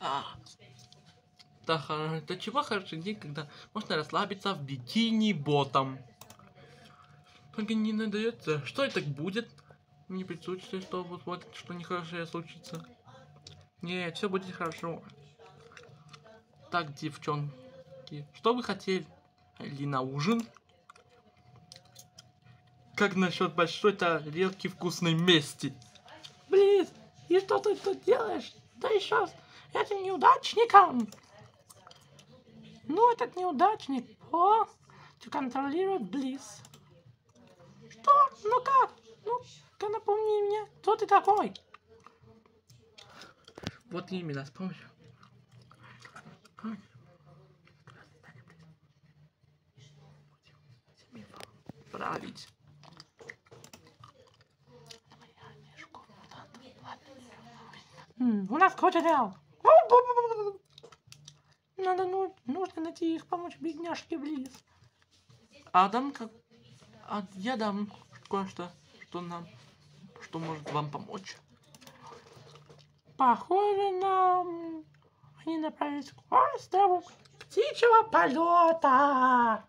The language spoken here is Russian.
А. Да, хо- это чего хороший день, когда можно расслабиться в бикини ботом. Только не надается. Что это будет? Не присутствие, что вот, вот что нехорошее случится. Нет, все будет хорошо. Так, девчонки, что вы хотели на ужин? Как насчет большой тарелки вкусной мести? Блин, и что ты тут делаешь? Да еще с этим неудачником. Ну, этот неудачник о, контролирует Близ. Что? Ну как? Ну-ка напомни мне, кто ты такой? Вот именно, помощью... Править. У нас куча дел. Надо, ну, нужно найти их, помочь бедняжке Близ. Адам, как... А я дам кое-что, что нам... Что может вам помочь. Похоже, нам... Они направились к острову птичьего полета.